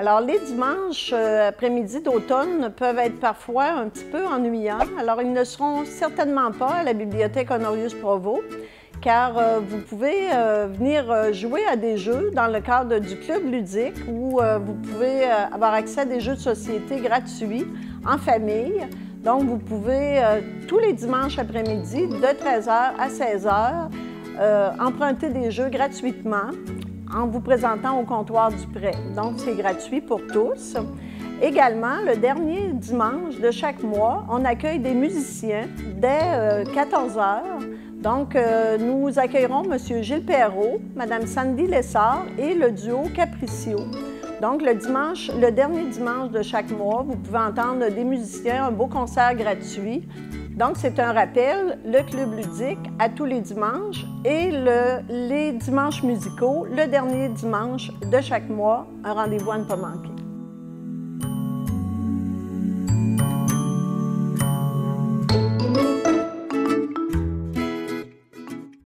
Alors, les dimanches euh, après-midi d'automne peuvent être parfois un petit peu ennuyants. Alors, ils ne seront certainement pas à la bibliothèque Honorius Provo, car euh, vous pouvez euh, venir jouer à des jeux dans le cadre du club ludique où vous pouvez avoir accès à des jeux de société gratuits en famille. Donc, vous pouvez tous les dimanches après-midi de 13h à 16h emprunter des jeux gratuitement en vous présentant au comptoir du prêt. Donc, c'est gratuit pour tous. Également, le dernier dimanche de chaque mois, on accueille des musiciens dès 14 euh, heures. Donc, euh, nous accueillerons M. Gilles Perrault, Mme Sandy Lessard et le duo Capricio. Donc, le dimanche, le dernier dimanche de chaque mois, vous pouvez entendre des musiciens, un beau concert gratuit. Donc, c'est un rappel, le club ludique à tous les dimanches et les dimanches musicaux, le dernier dimanche de chaque mois, un rendez-vous à ne pas manquer.